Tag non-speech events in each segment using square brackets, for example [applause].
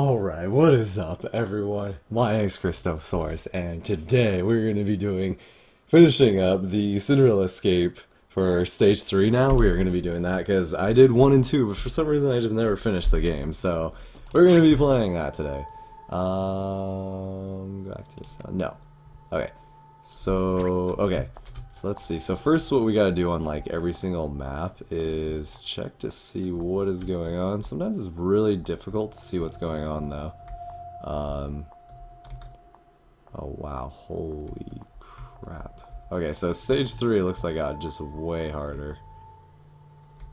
Alright, what is up everyone? My name is Christosaurus and today we're going to be doing, finishing up the Cinderella Escape for stage 3 now. We are going to be doing that because I did 1 and 2 but for some reason I just never finished the game. So we're going to be playing that today. Um, go back to this. No. Okay. So, okay. So let's see. So first what we gotta do on like every single map is check to see what is going on. Sometimes it's really difficult to see what's going on though. Um, oh wow, holy crap. Okay, so stage 3 looks like got just way harder.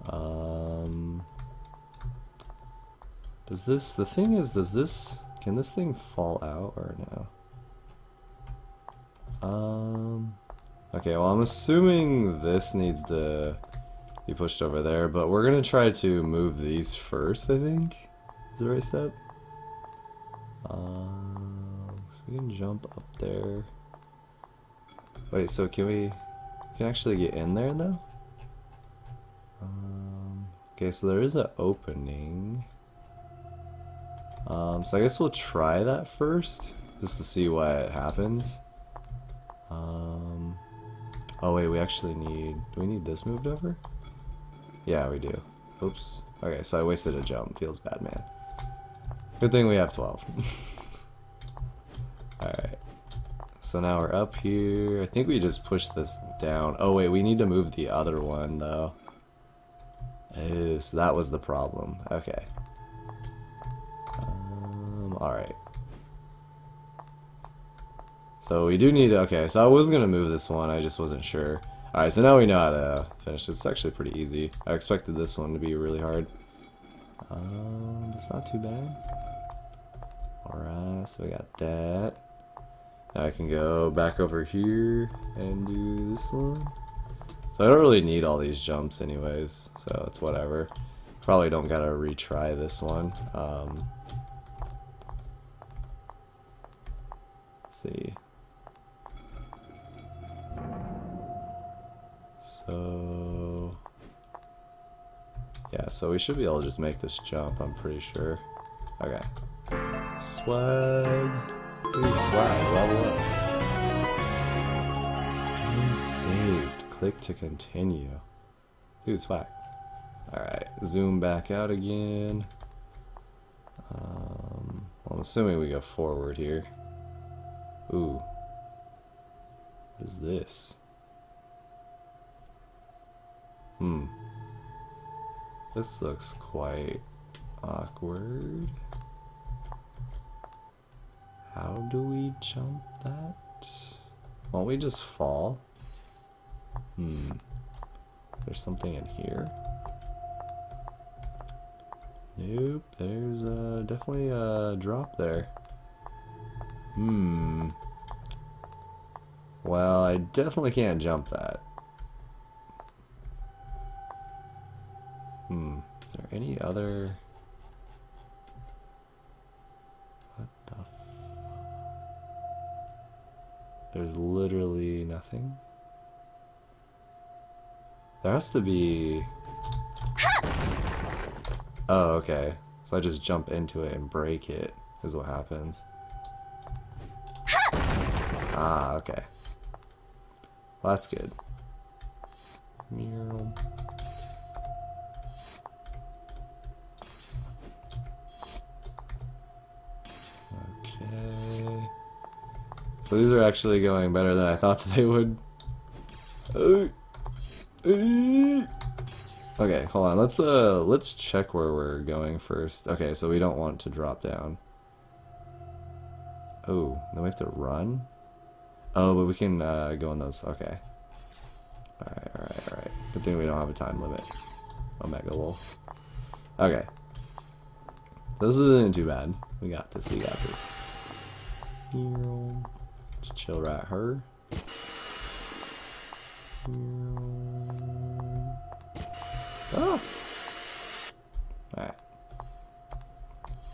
Um, does this, the thing is, does this, can this thing fall out or no? Um... Okay, well I'm assuming this needs to be pushed over there, but we're gonna try to move these first, I think. Is the right step? Um, so we can jump up there. Wait, so can we can actually get in there though? Um, okay, so there is an opening. Um, so I guess we'll try that first, just to see what happens. Um, Oh wait, we actually need... Do we need this moved over? Yeah, we do. Oops. Okay, so I wasted a jump. Feels bad, man. Good thing we have 12. [laughs] Alright. So now we're up here. I think we just push this down. Oh wait, we need to move the other one, though. Oh, so that was the problem. Okay. Um, alright. So we do need, okay, so I was going to move this one, I just wasn't sure. Alright, so now we know how to finish. It's actually pretty easy. I expected this one to be really hard. Um, it's not too bad. Alright, so we got that. Now I can go back over here and do this one. So I don't really need all these jumps anyways, so it's whatever. Probably don't gotta retry this one. Um, see. So... Yeah, so we should be able to just make this jump, I'm pretty sure. Okay. Swag. Ooh, swag, level up. Game saved. Click to continue. Ooh, swag. Alright, zoom back out again. Um, well, I'm assuming we go forward here. Ooh. What is this? Hmm. This looks quite awkward. How do we jump that? Won't we just fall? Hmm. There's something in here? Nope, there's uh, definitely a drop there. Hmm. Well, I definitely can't jump that. Hmm. Is there any other... What the There's literally nothing. There has to be... Oh, okay. So I just jump into it and break it, is what happens. Ah, okay. Well, that's good. So these are actually going better than I thought they would. Okay, hold on. Let's uh let's check where we're going first. Okay, so we don't want to drop down. Oh, then we have to run? Oh, but we can uh, go on those. Okay. Alright, alright, alright. Good thing we don't have a time limit. Omega lol. Okay. This isn't too bad. We got this, we got this. Just chill right her. Oh! Ah. Alright.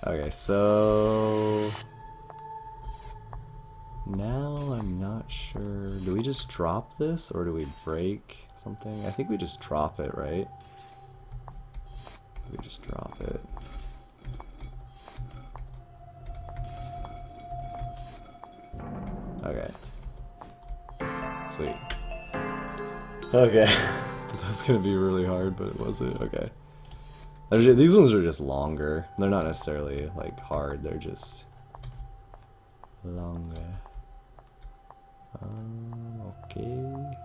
Okay, so... Now I'm not sure. Do we just drop this or do we break something? I think we just drop it, right? We just drop it. Okay. Sweet. Okay. [laughs] That's gonna be really hard, but it wasn't. Okay. These ones are just longer. They're not necessarily, like, hard. They're just longer. Um, okay.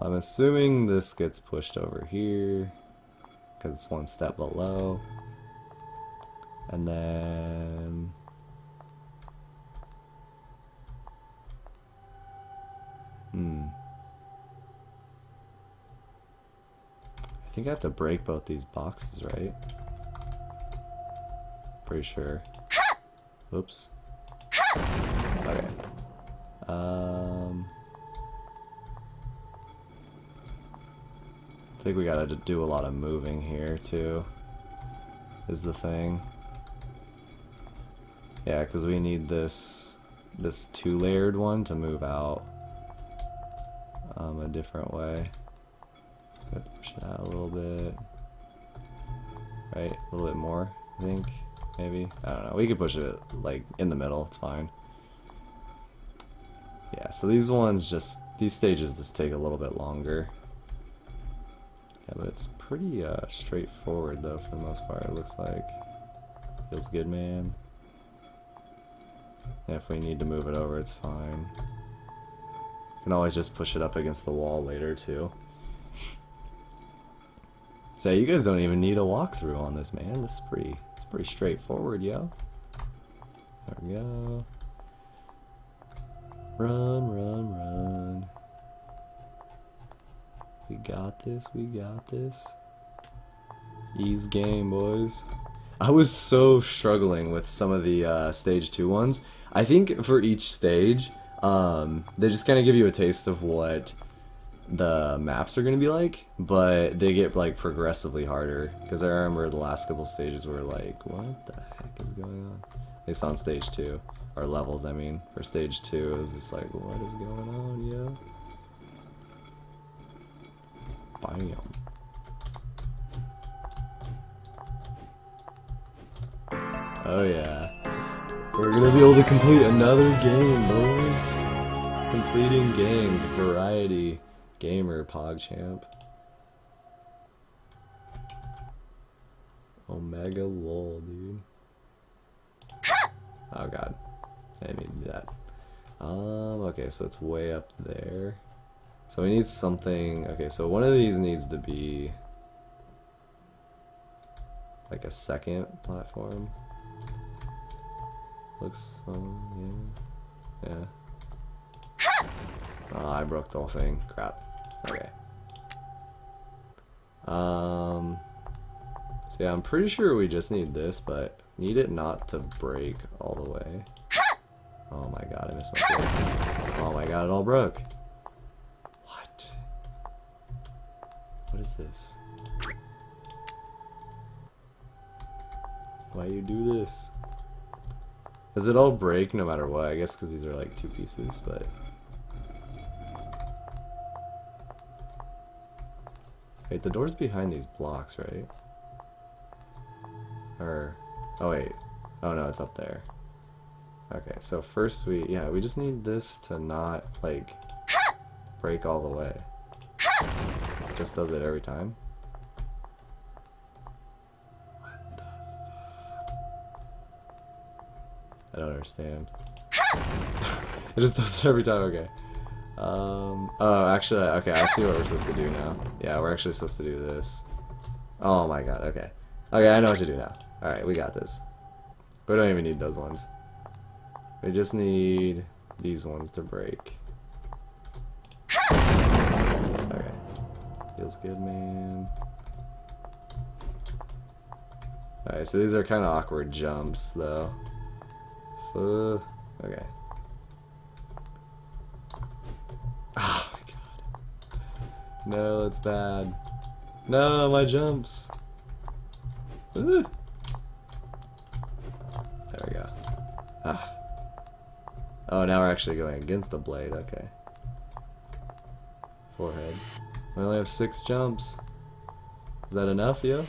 I'm assuming this gets pushed over here because it's one step below. And then... Hmm. I think I have to break both these boxes, right? Pretty sure. Oops. Okay. Um... I think we gotta do a lot of moving here, too. Is the thing. Yeah, because we need this this two-layered one to move out um, a different way. push it out a little bit. Right, a little bit more, I think. Maybe. I don't know. We could push it like in the middle, it's fine. Yeah, so these ones just these stages just take a little bit longer. Yeah, but it's pretty uh, straightforward though for the most part, it looks like. Feels good, man. if we need to move it over, it's fine. Can always just push it up against the wall later too. so you guys don't even need a walkthrough on this, man. This is pretty, it's pretty straightforward, yo. There we go. Run, run, run. We got this, we got this. Ease game, boys. I was so struggling with some of the uh, stage two ones. I think for each stage, um, they just kind of give you a taste of what the maps are going to be like, but they get like progressively harder. Because I remember the last couple stages were like, what the heck is going on? At least on stage 2. Or levels, I mean. For stage 2, it was just like, what is going on, yo? Bam. Oh yeah. We're gonna be able to complete another game, boys. Completing games, variety, gamer, PogChamp. Omega wall, dude. Oh god. I do that. Um, okay, so it's way up there. So we need something, okay, so one of these needs to be like a second platform. Looks, um, yeah, yeah. Oh, I broke the whole thing, crap. Okay. Um, so yeah, I'm pretty sure we just need this, but need it not to break all the way. Oh my god, I missed my Oh my god, it all broke. What? What is this? Why you do this? Does it all break no matter what? I guess because these are like two pieces, but... Wait, the door's behind these blocks, right? Or... Oh wait. Oh no, it's up there. Okay, so first we... Yeah, we just need this to not, like, break all the way just does it every time? I don't understand. [laughs] it just does it every time, okay. Um, oh, actually, okay, I see what we're supposed to do now. Yeah, we're actually supposed to do this. Oh my god, okay. Okay, I know what to do now. Alright, we got this. We don't even need those ones. We just need these ones to break. Okay. Feels good, man. Alright, so these are kind of awkward jumps, though. Uh, okay. Oh my god. No, it's bad. No, my jumps. There we go. Ah. Oh, now we're actually going against the blade, okay. 4Head. I only have six jumps. Is that enough, yo?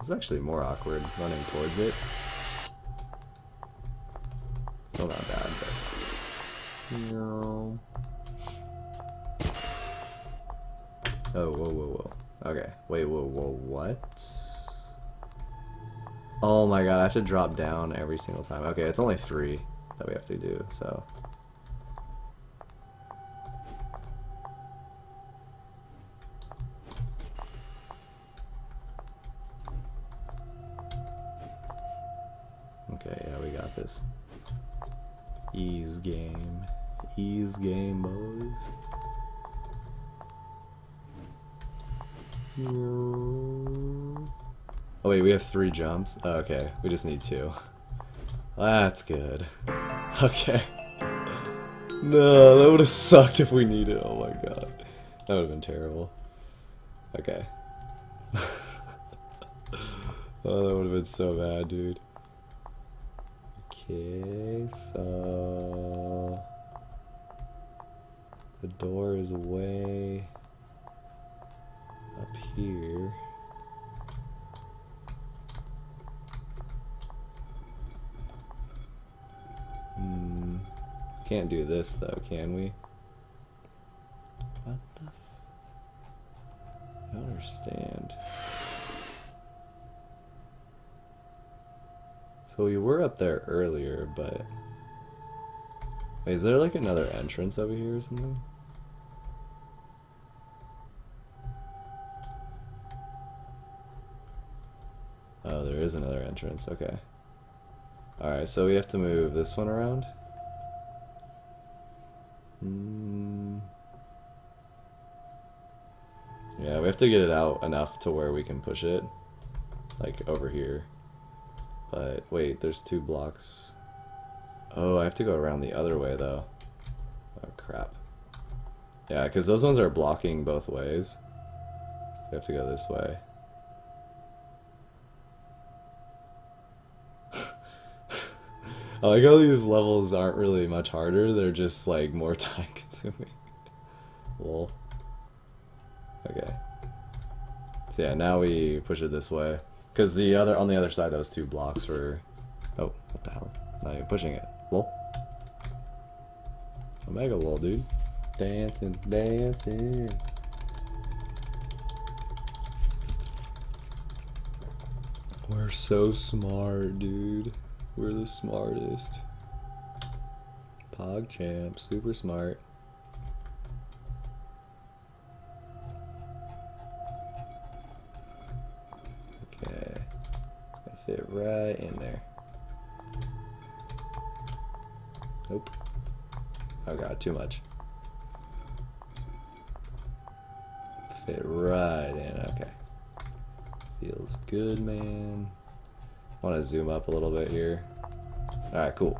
It's actually more awkward running towards it. Wait, whoa, whoa, what? Oh my god, I have to drop down every single time. Okay, it's only three that we have to do, so. We have three jumps? Oh, okay, we just need two. That's good. [laughs] Okay. No, that would have sucked if we needed Oh my god. That would have been terrible. Okay. [laughs] oh, that would have been so bad, dude. Okay, so... The door is way up here. Can't do this though, can we? What the? I don't understand. So we were up there earlier, but... Wait, is there like another entrance over here or something? Oh, there is another entrance, okay. Alright, so we have to move this one around? Mm. Yeah, we have to get it out enough to where we can push it. Like, over here. But, wait, there's two blocks. Oh, I have to go around the other way, though. Oh, crap. Yeah, because those ones are blocking both ways. We have to go this way. I like how these levels aren't really much harder, they're just like more [laughs] time consuming. Lol. Okay. So yeah, now we push it this way. Because the other on the other side those two blocks were Oh, what the hell? Not even pushing it. Lol. Omega lol dude. Dancing, dancing. We're so smart, dude. We're the smartest. PogChamp, super smart. Okay, it's gonna fit right in there. Nope. Oh god, too much. Fit right in, okay. Feels good, man. I want to zoom up a little bit here. Alright, cool.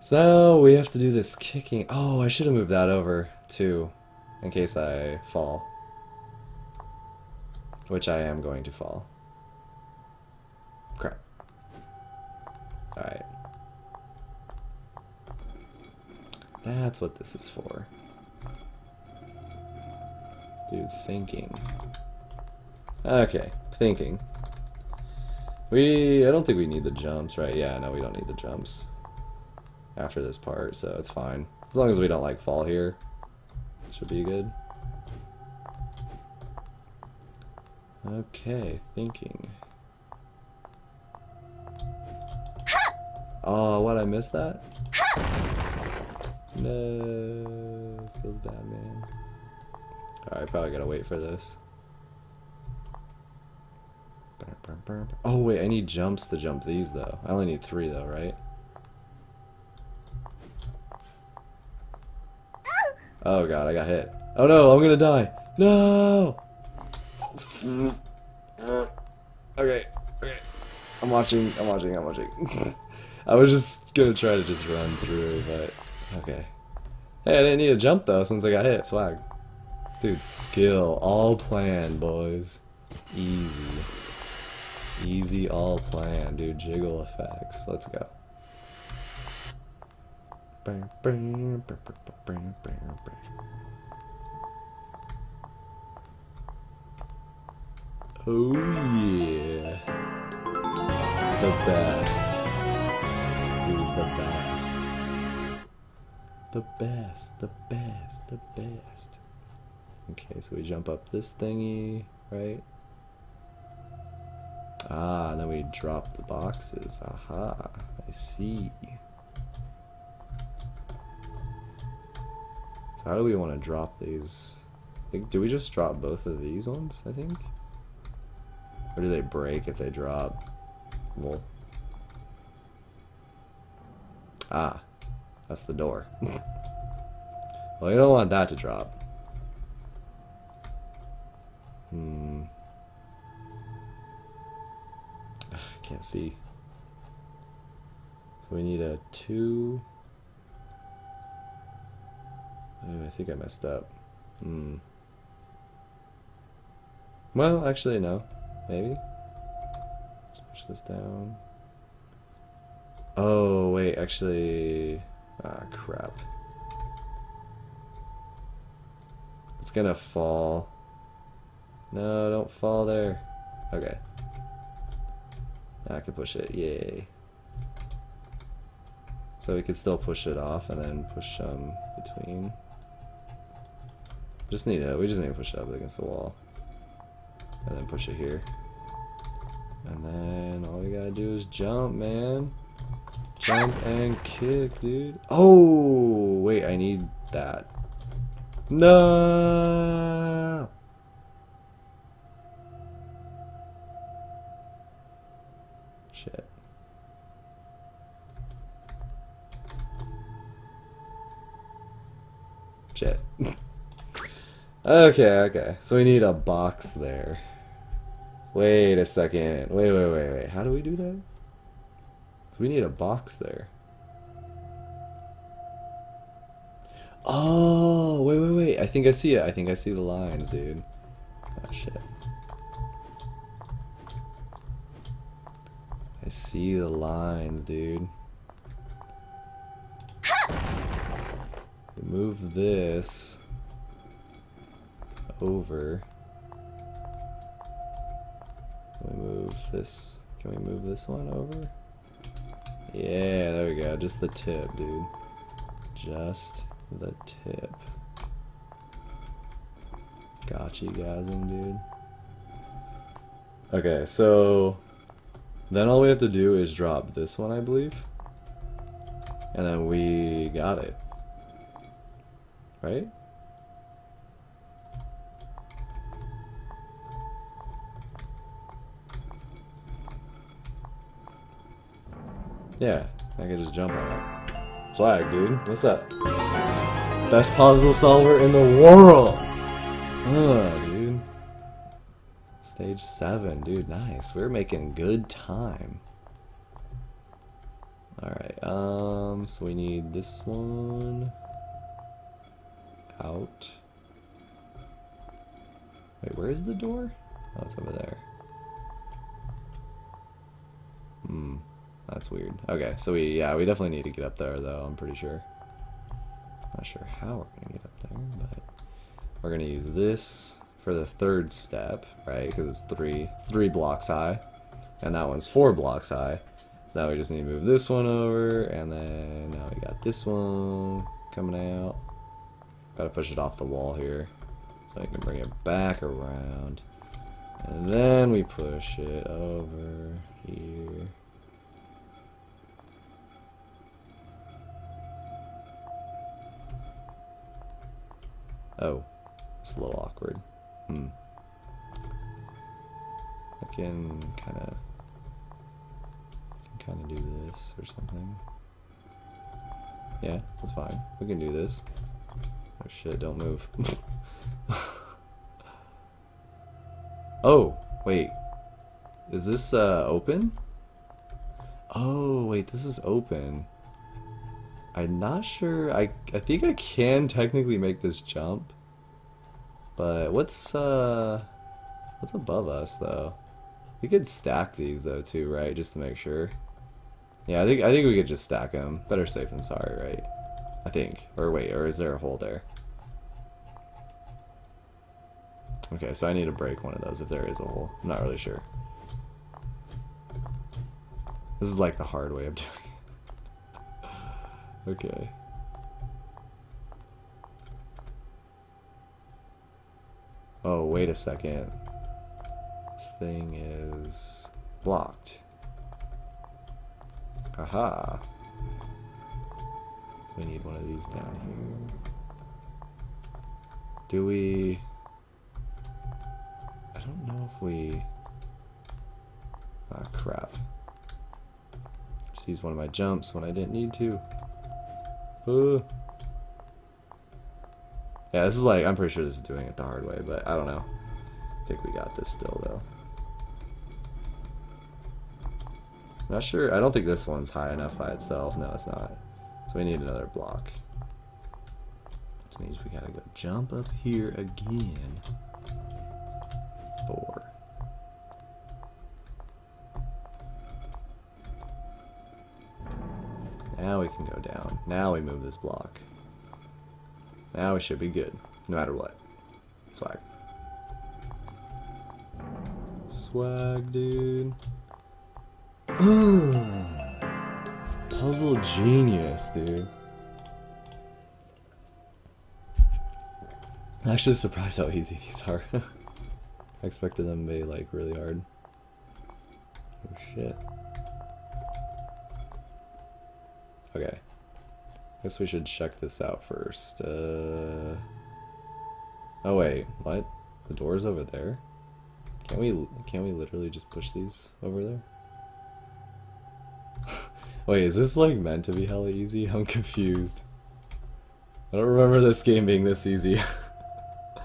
So, we have to do this kicking. Oh, I should have moved that over, too, in case I fall. Which I am going to fall. Crap. Alright. That's what this is for. Dude, thinking. Okay, thinking. We, I don't think we need the jumps, right? Yeah, no, we don't need the jumps after this part, so it's fine. As long as we don't, like, fall here, should be good. Okay, thinking. Oh, what, I missed that? No, feels bad, man. Alright, probably gotta wait for this. Oh wait, I need jumps to jump these though. I only need three though, right? Oh god, I got hit. Oh no, I'm gonna die. No! Okay, okay. I'm watching, I'm watching, I'm watching. [laughs] I was just gonna try to just run through, but okay. Hey, I didn't need a jump though since I got hit. Swag. Dude, skill. All planned, boys. Easy. Easy all plan, dude. Jiggle effects. Let's go. Oh yeah. The best. Dude, the best. the best, the best, the best. Okay, so we jump up this thingy, right? Ah, and then we drop the boxes. Aha, I see. So how do we want to drop these? do we just drop both of these ones, I think? Or do they break if they drop? Well. Ah, that's the door. [laughs] well, you don't want that to drop. Hmm. Can't see. So we need a two. Oh, I think I messed up. Hmm. Well, actually, no. Maybe. Let's push this down. Oh, wait, actually... Ah, crap. It's gonna fall. No, don't fall there. Okay. I can push it. Yay. So we could still push it off and then push um between. Just need to we just need to push it up against the wall. And then push it here. And then all we gotta do is jump, man. Jump and kick, dude. Oh wait, I need that. No Shit. Shit. Okay, okay. So we need a box there. Wait a second. Wait, wait, wait, wait. How do we do that? So we need a box there. Oh, wait, wait, wait. I think I see it. I think I see the lines, dude. Oh, shit. I see the lines, dude. Move this over. Can we move this? Can we move this one over? Yeah, there we go. Just the tip, dude. Just the tip. Got Gotcha, gasm, dude. Okay, so then all we have to do is drop this one, I believe. And then we got it. Right? Yeah, I can just jump on it. Flag, dude. What's up? Best puzzle solver in the world! Ugh, dude. Stage 7, dude, nice. We're making good time. Alright, um, so we need this one out. Wait, where is the door? Oh, it's over there. Hmm, that's weird. Okay, so we, yeah, we definitely need to get up there, though, I'm pretty sure. Not sure how we're gonna get up there, but we're gonna use this for the third step, right? Because it's three, three blocks high, and that one's four blocks high. So now we just need to move this one over, and then now we got this one coming out. Gotta push it off the wall here, so I can bring it back around. And then we push it over here. Oh, it's a little awkward. Hmm. I can kind of kind of do this or something. Yeah, that's fine. We can do this. Oh shit, don't move. [laughs] oh, wait. Is this uh, open? Oh, wait, this is open. I'm not sure. I, I think I can technically make this jump. But what's uh what's above us though? We could stack these though too, right? Just to make sure. Yeah, I think I think we could just stack them. Better safe than sorry, right? I think. Or wait, or is there a hole there? Okay, so I need to break one of those if there is a hole. I'm not really sure. This is like the hard way of [laughs] doing it. Okay. Oh, wait a second. This thing is blocked. Aha. We need one of these down here. Do we... I don't know if we... Ah, crap. Just used one of my jumps when I didn't need to. Uh. Yeah, this is like, I'm pretty sure this is doing it the hard way, but I don't know. I think we got this still, though. Not sure. I don't think this one's high enough by itself. No, it's not. So we need another block. Which means we gotta go jump up here again. Now we can go down. Now we move this block. Now we should be good, no matter what. Swag. Swag, dude. [clears throat] Puzzle genius, dude. I'm actually surprised how easy [laughs] these are. I expected them to be like really hard. Oh shit. Okay. Guess we should check this out first. Uh... Oh wait, what? The door's over there? Can we can we literally just push these over there? [laughs] Wait, is this like meant to be hella easy? I'm confused. I don't remember this game being this easy. [laughs]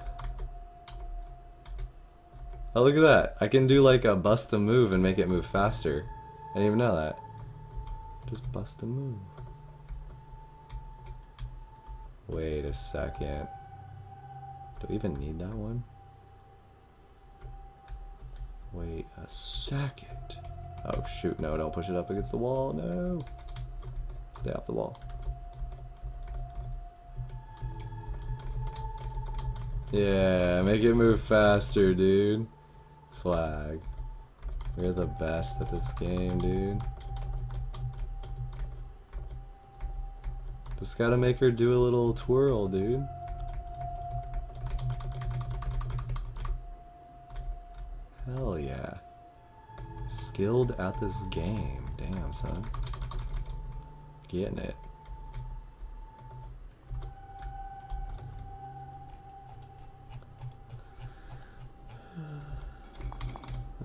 oh, look at that. I can do like a bust a move and make it move faster. I didn't even know that. Just bust a move. Wait a second. Do we even need that one? Wait a second. Oh shoot, no, don't push it up against the wall, no. Stay off the wall. Yeah, make it move faster, dude. Swag. We're the best at this game, dude. Just gotta make her do a little twirl, dude. Hell yeah. Skilled at this game. Damn, son. Getting it.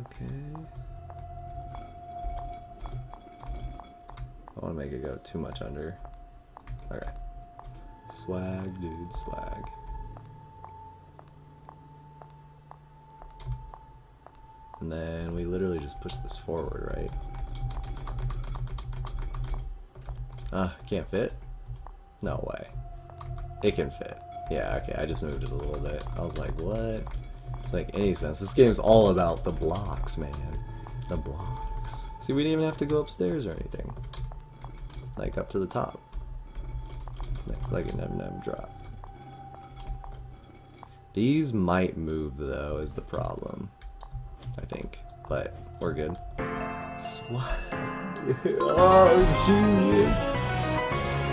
okay. I want to make it go too much under. Okay. Swag, dude, swag. And then we literally just push this forward, right? Ah, uh, can't fit? No way. It can fit. Yeah, okay, I just moved it a little bit. I was like, what? It's like any sense. This game's all about the blocks, man. The blocks. See, we didn't even have to go upstairs or anything. Like, up to the top. Like, like a num num drop. These might move, though, is the problem. I think. But we're good. Swag. [laughs] oh, genius.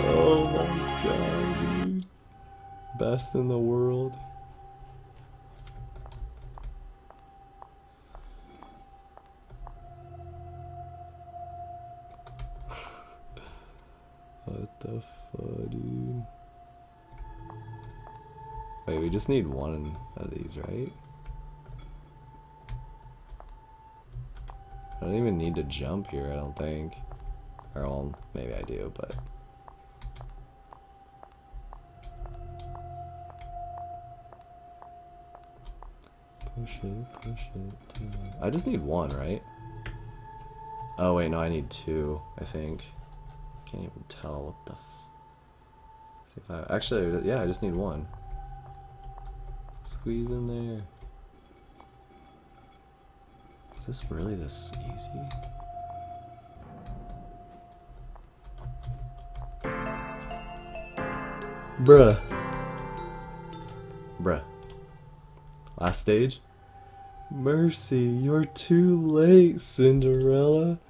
Oh my god, dude. Best in the world. [laughs] what the fuck, dude? Wait, we just need one of these, right? I don't even need to jump here, I don't think. Or, well, maybe I do, but... Push it, push it. I just need one, right? Oh, wait, no, I need two, I think. Can't even tell what the... Actually, yeah, I just need one. Squeeze in there. Is this really this easy? Bruh. Bruh. Last stage? Mercy, you're too late, Cinderella.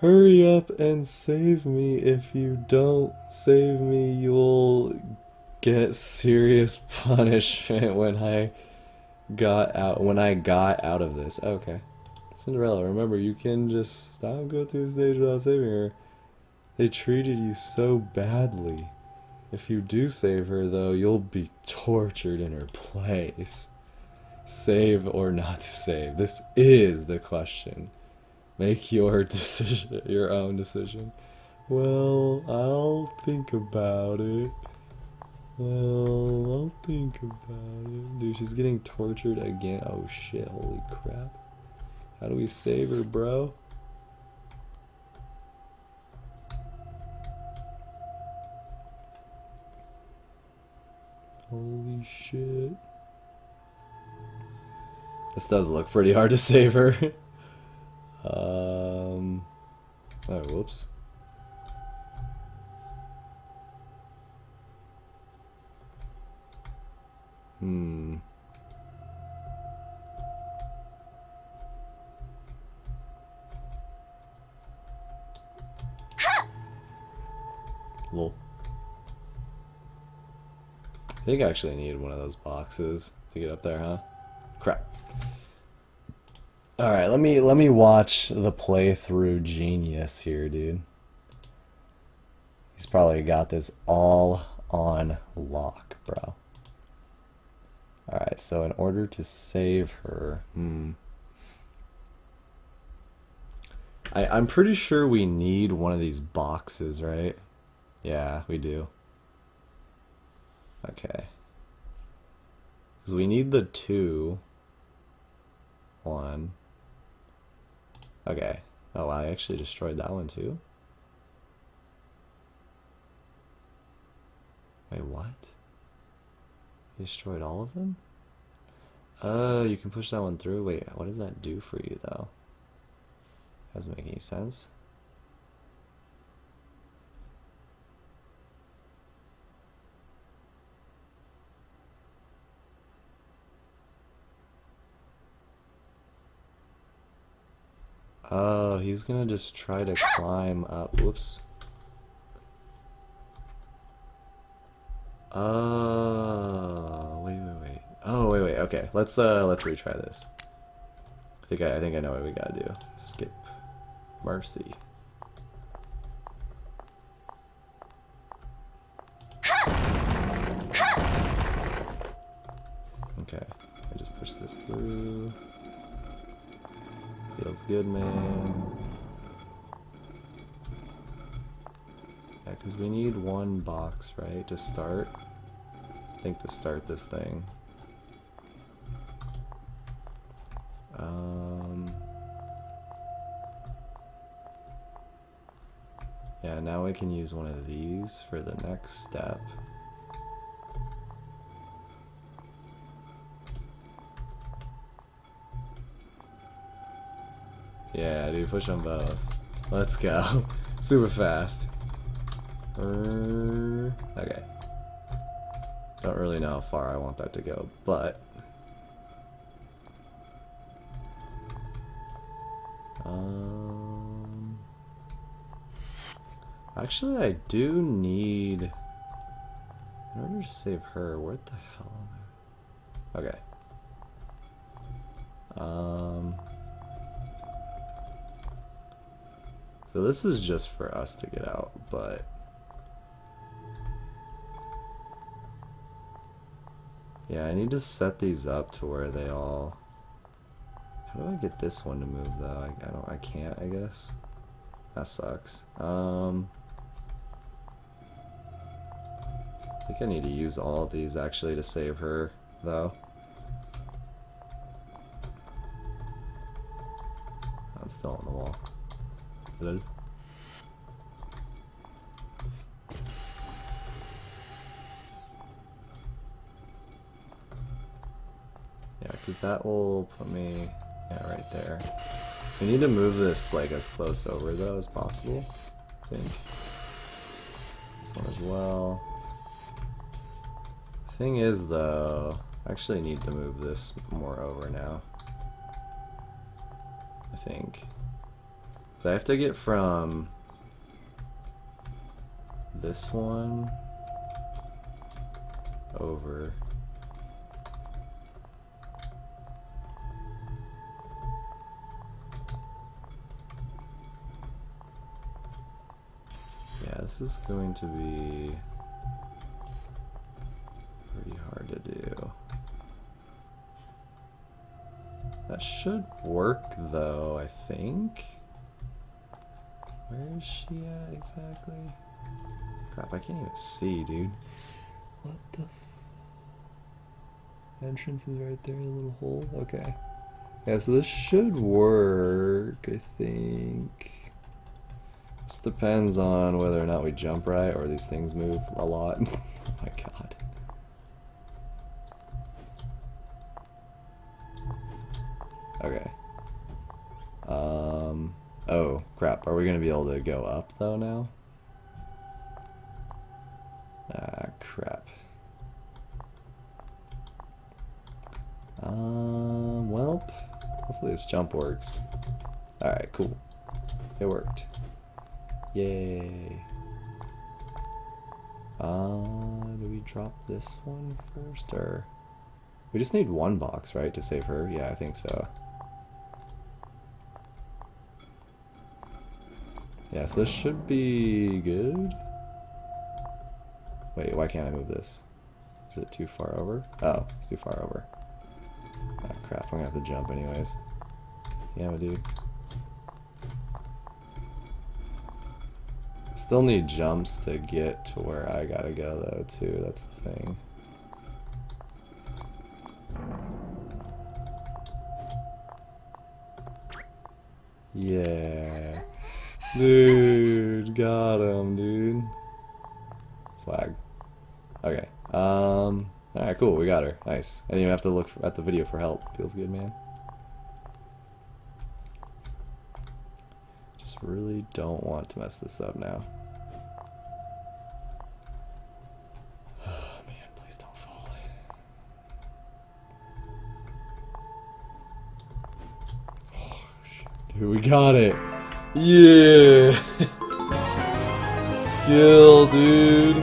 Hurry up and save me. If you don't save me, you'll get serious [laughs] punishment when I got out when I got out of this. Okay. Cinderella, remember you can just stop go through the stage without saving her. They treated you so badly. If you do save her though, you'll be tortured in her place. Save or not to save. This is the question. Make your [laughs] decision, your own decision. Well, I'll think about it. Well, I'll think about it. Dude, she's getting tortured again. Oh shit, holy crap. How do we save her, bro? Holy shit. This does look pretty hard to save her. [laughs] um. Oh, whoops. Hmm. Lol. I think I actually need one of those boxes to get up there, huh? Crap. All right, let me let me watch the playthrough genius here, dude. He's probably got this all on lock, bro. All right, so in order to save her, hmm. I, I'm pretty sure we need one of these boxes, right? Yeah, we do. Okay. Because we need the two. One. Okay. Oh, I actually destroyed that one too? Wait, what? Destroyed all of them? Oh, you can push that one through? Wait, what does that do for you, though? Doesn't make any sense. Oh, he's gonna just try to climb up. Whoops. Oh, wait, wait, wait. Oh, wait, wait. Okay, let's uh, let's retry this. I think I, I think I know what we gotta do. Skip. Mercy. Okay, I just push this through. Feels good, man. Because we need one box, right, to start? I think to start this thing. Um... Yeah, now we can use one of these for the next step. Yeah, dude, push them both. Let's go. [laughs] Super fast. Uh, okay. Don't really know how far I want that to go, but... Um... Actually, I do need... In order to save her, where the hell am I? Okay. Um... So this is just for us to get out, but... Yeah, I need to set these up to where they all... How do I get this one to move though? I, I don't. I can't. I guess. That sucks. Um. I think I need to use all these actually to save her, though. I'm still on the wall. Hello? Yeah, because that will put me yeah, right there. We need to move this like as close over though as possible. I think. This one as well. Thing is though, I actually need to move this more over now. I think. So I have to get from this one over this is going to be pretty hard to do. That should work though, I think. Where is she at exactly? Crap, I can't even see, dude. What the Entrance is right there, the little hole. Okay. Yeah, so this should work, I think. Just depends on whether or not we jump right or these things move a lot. [laughs] oh my god. Okay. Um, oh, crap. Are we going to be able to go up, though, now? Ah, crap. Um, well, hopefully this jump works. Alright, cool. It worked. Yay. Uh, do we drop this one first, or... We just need one box, right, to save her? Yeah, I think so. Yeah, so this should be good. Wait, why can't I move this? Is it too far over? Oh, it's too far over. Oh crap, I'm gonna have to jump anyways. Yeah, dude. Still need jumps to get to where I gotta go though too, that's the thing. Yeah. Dude, got him, dude. Swag. Okay. Um. Alright, cool. We got her. Nice. I didn't even have to look at the video for help. Feels good, man. Really don't want to mess this up now. [sighs] Man, please don't fall. [sighs] Dude, we got it. Yeah! [laughs] Skill, dude.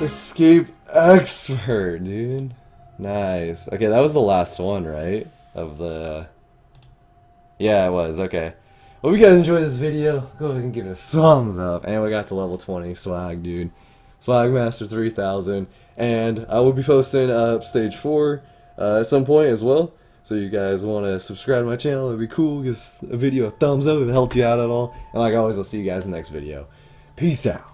Escape expert, dude. Nice. Okay, that was the last one, right? Of the... Yeah, it was. Okay. Well, you guys enjoyed this video, go ahead and give it a thumbs up. And we got to level 20 swag, dude. Swag Master 3000. And I will be posting uh, stage 4 uh, at some point as well. So you guys want to subscribe to my channel, it'd be cool. Give a video a thumbs up if it helped you out at all. And like always, I'll see you guys in the next video. Peace out.